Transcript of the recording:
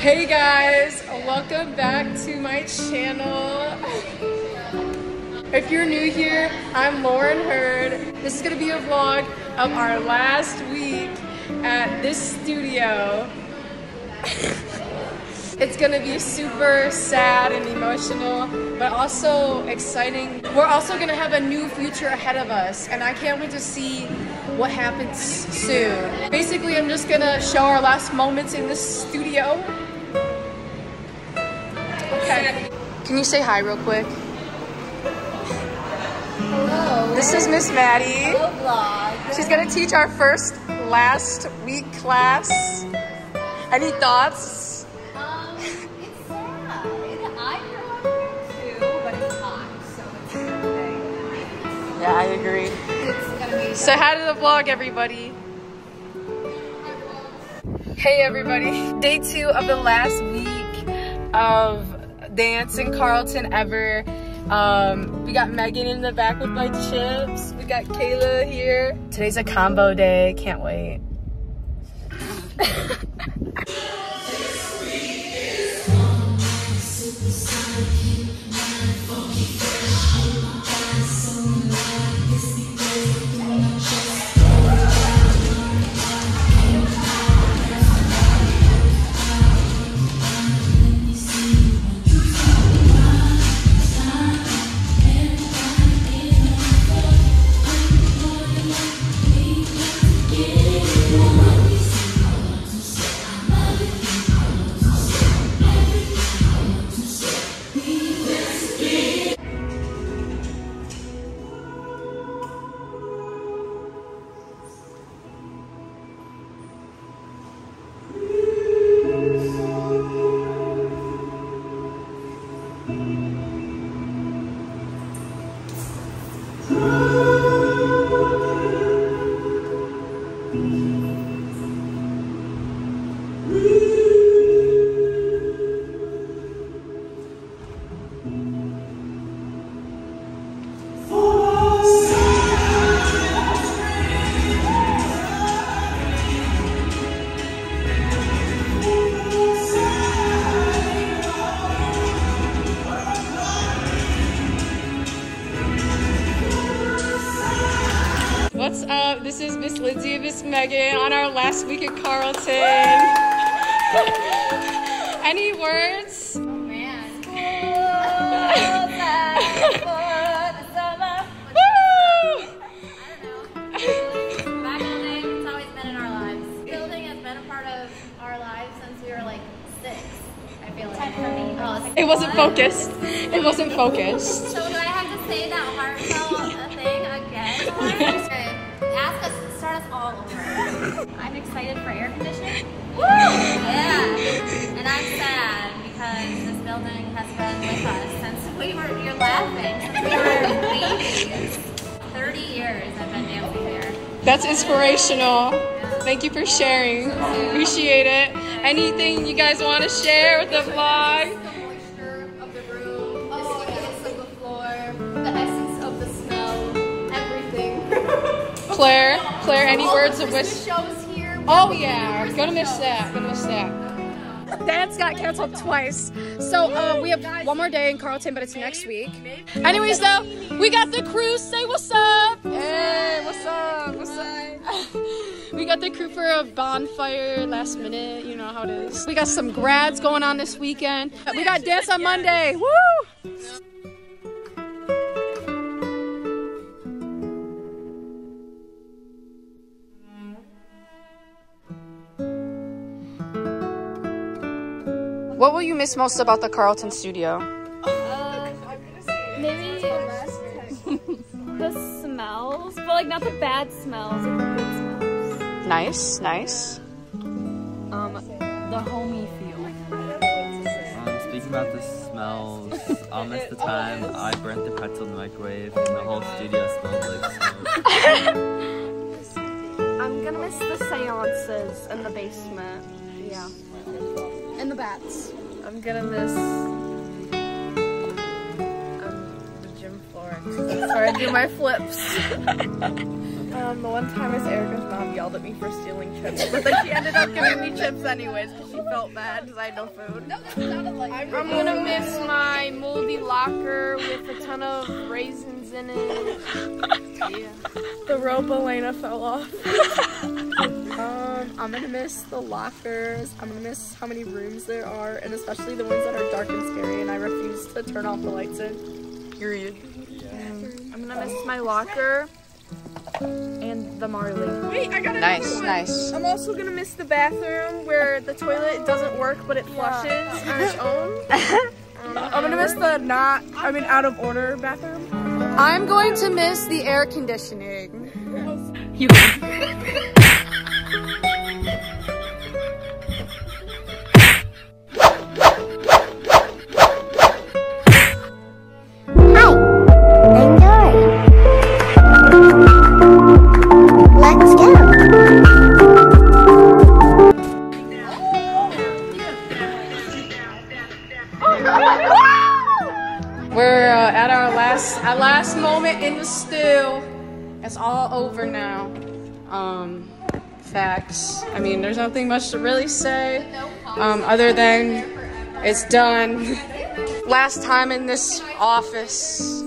Hey guys, welcome back to my channel. If you're new here, I'm Lauren Heard. This is gonna be a vlog of our last week at this studio. It's gonna be super sad and emotional, but also exciting. We're also gonna have a new future ahead of us, and I can't wait to see what happens soon. Basically, I'm just gonna show our last moments in this studio. Okay. Can you say hi real quick? Hello. This is Miss Maddie. Hello, vlog. She's gonna teach our first last week class. Any thoughts? Um, it's sad. I grew up here too, but it's hot, so it's okay. Yeah, I agree. It's gonna be. Say hi to the vlog, everybody. Hey, everybody. Day two of the last week of dance in Carlton ever. Um, we got Megan in the back with my chips. We got Kayla here. Today's a combo day. Can't wait. Megan on our last week at Carlton. Any words? Oh wasn't focused. It wasn't it's us, all over. I'm excited for air conditioning. Woo! Yeah. And I'm sad because this building has been with us since we were, you're laughing, since we were babies. 30 years I've been dancing here. That's inspirational. Thank you for sharing. Appreciate it. Anything you guys want to share with the vlog? Claire, Claire, any All words of wish? Shows here. Oh yeah, gonna miss that. Gonna miss that. Dance got canceled twice, so uh, we have one more day in Carlton, but it's next week. Anyways, though, we got the crew. Say what's up. Hey, what's up? What's up? We got the crew for a bonfire last minute. You know how it is. We got some grads going on this weekend. We got dance on Monday. Woo! What will you miss most about the Carlton studio? Uh, maybe the smells, but like not the bad smells, like the good smells. Nice, nice. Um, the homey feel. Um, speaking about the smells, I'll miss the time I burnt the pretzel in the microwave and the whole studio smelled like smoke. I'm gonna miss the seances in the basement. Yeah. And the bats. I'm gonna miss um, the gym floor. Sorry, I do my flips. Um, the one time Miss Erica's mom yelled at me for stealing chips, but then she ended up giving me chips anyways because she felt bad because I had no food. I'm gonna miss my moldy locker with a ton of raisins in it. The rope Elena fell off. Um, I'm gonna miss the lockers. I'm gonna miss how many rooms there are, and especially the ones that are dark and scary. And I refuse to turn off the lights in. Period. I'm gonna miss my locker and the Marley. Wait, I got another Nice, one. nice. I'm also gonna miss the bathroom where the toilet doesn't work but it flushes on its own. I'm gonna miss the not, I mean, out of order bathroom. I'm going to miss the air conditioning. Let's last our last moment in the still. It's all over now. Um, facts. I mean, there's nothing much to really say, um, other than it's done. Last time in this office.